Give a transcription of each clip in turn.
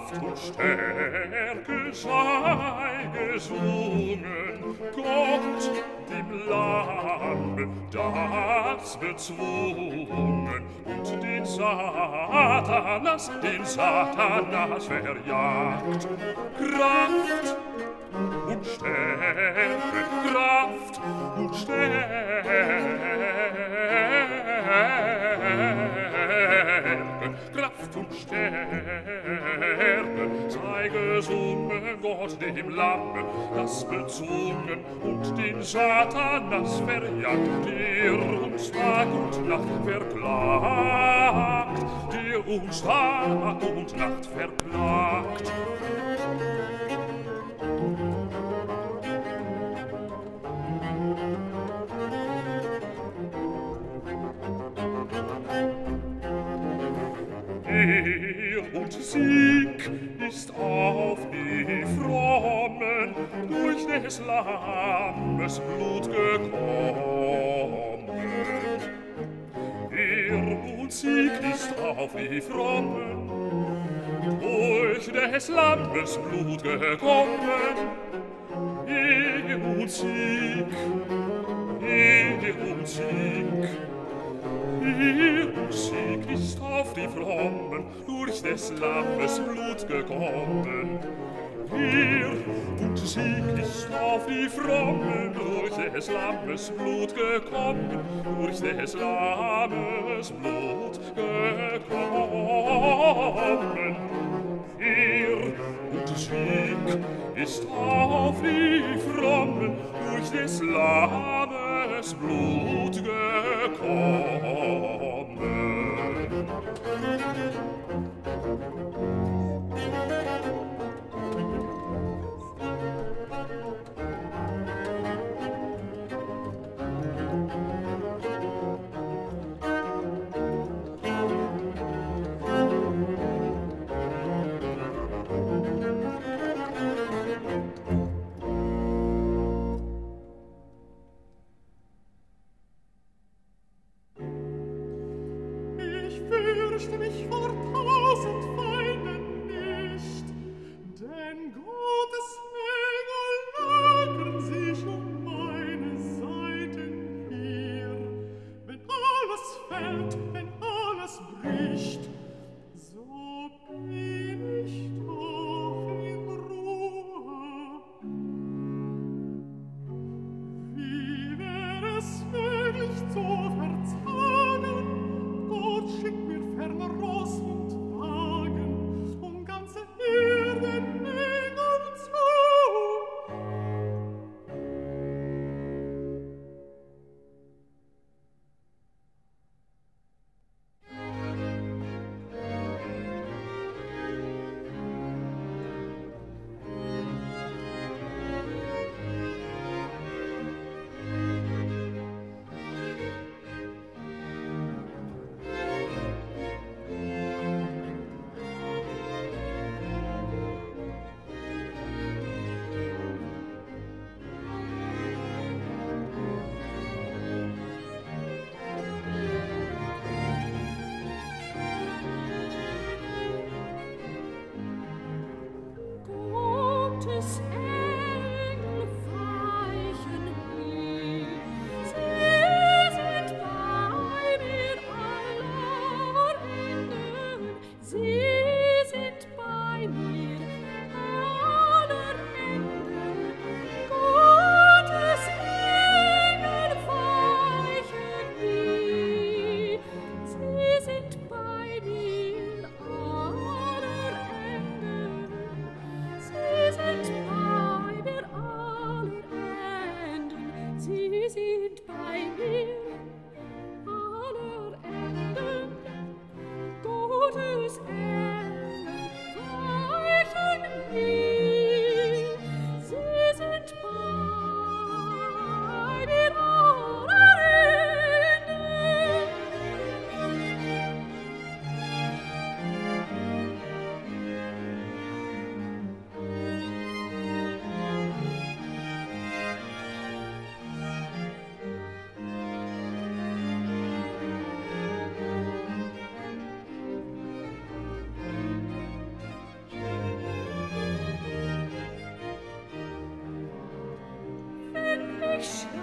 Kraft und Stärke sei gesungen, Gott gezwungen, das bezwungen und den Satanas, den Satanas verjagt. Kraft und Stärke, Kraft und Stärke, Kraft und Stärke sei gesungen Gott dem Lamm, das bezogen und den Satanas verjagt, der uns Tag und Nacht verklagt, der uns Tag und Nacht verklagt. Er Sieg ist auf die Frommen durch des Lammes Blut gekommen. Er und sie ist auf die Frommen durch des Lammes Blut gekommen. Der Butzig dir, sie Christ auf die Frommen, durch des Lammes Blut gekommen. Hier, und sie ist auf die Frommen, durch des Lammes Blut gekommen, durch des Lammes Blut gekommen. Hier, und sie ist auf die Frommen, durch des Lammes Blut gekommen. Here. church.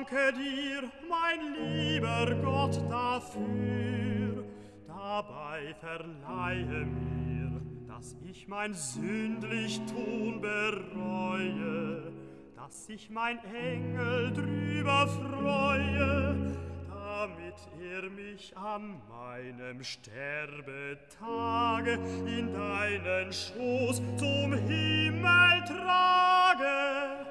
Danke dir, mein lieber Gott, dafür. Dabei verleihe mir, dass ich mein sündlich Tun bereue, dass ich mein Engel drüber freue, damit er mich an meinem Sterbetage in deinen Schoß zum Himmel trage.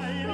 life.